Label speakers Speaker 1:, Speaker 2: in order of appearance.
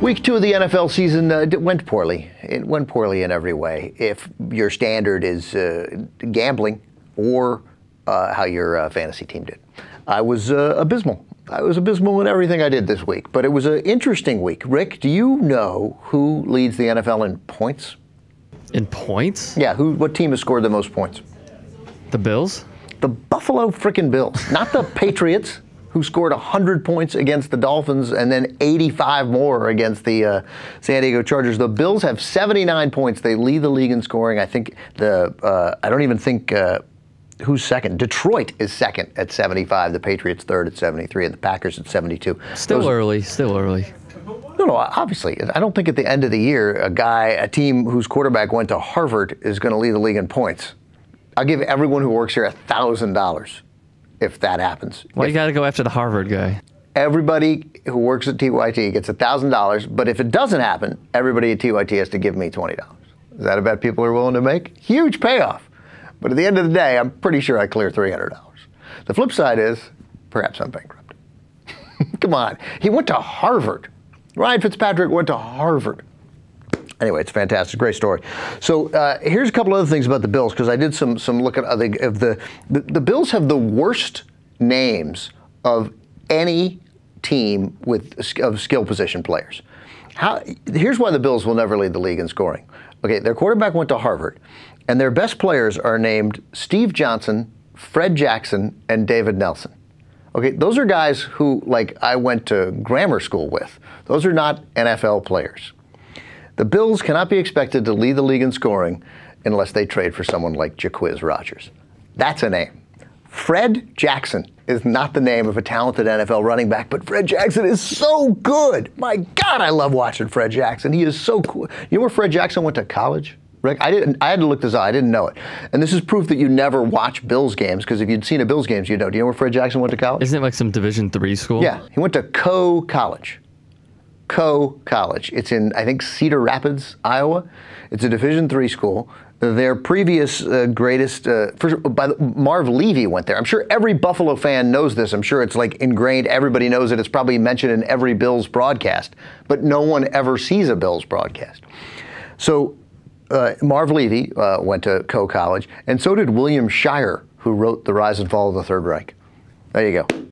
Speaker 1: Week two of the NFL season uh, went poorly. It went poorly in every way. If your standard is uh, gambling or uh, how your uh, fantasy team did, I was uh, abysmal. I was abysmal in everything I did this week. But it was an interesting week. Rick, do you know who leads the NFL in points?
Speaker 2: In points?
Speaker 1: Yeah. Who? What team has scored the most points?
Speaker 2: The Bills?
Speaker 1: The Buffalo freaking Bills, not the Patriots who scored 100 points against the Dolphins and then 85 more against the uh, San Diego Chargers. The Bills have 79 points. They lead the league in scoring. I think the uh, I don't even think uh, who's second. Detroit is second at 75. The Patriots third at 73, and the Packers at 72.
Speaker 2: Still Those, early. Still early.
Speaker 1: No, no, obviously. I don't think at the end of the year, a guy, a team whose quarterback went to Harvard is going to lead the league in points. I'll give everyone who works here a $1,000 if that happens.
Speaker 2: Why
Speaker 1: if,
Speaker 2: you got to go after the Harvard guy?
Speaker 1: Everybody who works at TYT gets $1,000, but if it doesn't happen, everybody at TYT has to give me $20. Is that a bet people are willing to make? Huge payoff. But at the end of the day, I'm pretty sure I clear $300. The flip side is perhaps I'm bankrupt. Come on. He went to Harvard. Ryan Fitzpatrick went to Harvard. Anyway, it's fantastic, great story. So uh, here's a couple other things about the Bills because I did some some look at the, of the, the the Bills have the worst names of any team with of skill position players. How, here's why the Bills will never lead the league in scoring. Okay, their quarterback went to Harvard, and their best players are named Steve Johnson, Fred Jackson, and David Nelson. Okay, those are guys who like I went to grammar school with. Those are not NFL players. The Bills cannot be expected to lead the league in scoring unless they trade for someone like Jacquizz Rodgers. That's a name. Fred Jackson is not the name of a talented NFL running back, but Fred Jackson is so good. My God, I love watching Fred Jackson. He is so cool. You know where Fred Jackson went to college? Rick, I didn't. I had to look this up. I didn't know it, and this is proof that you never watch Bills games because if you'd seen a Bills games, you'd know. Do you know where Fred Jackson went to college?
Speaker 2: Isn't it like some Division three school?
Speaker 1: Yeah, he went to Coe College. Coe College. It's in I think Cedar Rapids, Iowa. It's a Division three school. Their previous uh, greatest, uh, first, by the, Marv Levy went there. I'm sure every Buffalo fan knows this. I'm sure it's like ingrained. Everybody knows it. It's probably mentioned in every Bills broadcast, but no one ever sees a Bills broadcast. So uh, Marv Levy uh, went to Coe College, and so did William Shirer, who wrote The Rise and Fall of the Third Reich. There you go.